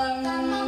Um...